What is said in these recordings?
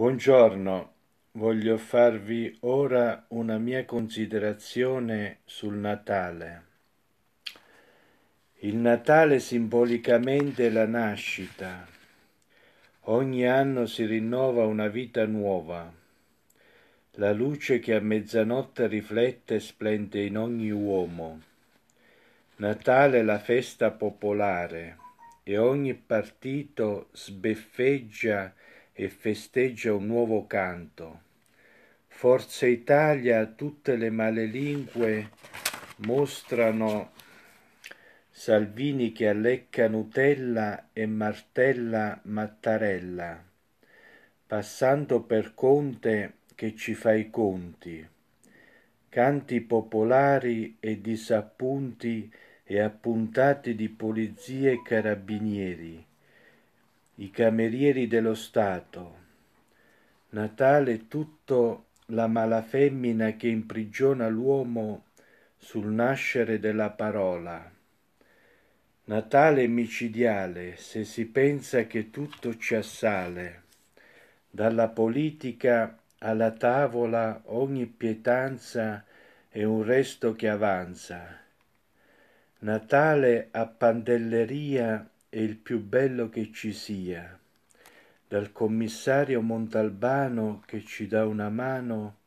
Buongiorno, voglio farvi ora una mia considerazione sul Natale. Il Natale simbolicamente è la nascita. Ogni anno si rinnova una vita nuova. La luce che a mezzanotte riflette splende in ogni uomo. Natale è la festa popolare e ogni partito sbeffeggia e festeggia un nuovo canto. Forza Italia, tutte le malelingue mostrano Salvini che allecca Nutella e martella Mattarella, passando per Conte che ci fa i conti. Canti popolari e disappunti e appuntati di polizie e carabinieri i camerieri dello Stato. Natale tutto la malafemmina che imprigiona l'uomo sul nascere della parola. Natale micidiale se si pensa che tutto ci assale, dalla politica alla tavola ogni pietanza è un resto che avanza. Natale a pandelleria è il più bello che ci sia. Dal commissario Montalbano che ci dà una mano,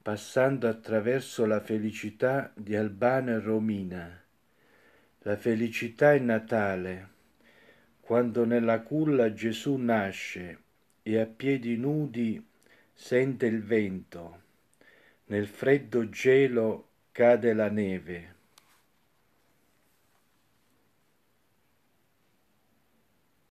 passando attraverso la felicità di Albano e Romina. La felicità è Natale, quando nella culla Gesù nasce e a piedi nudi sente il vento, nel freddo gelo cade la neve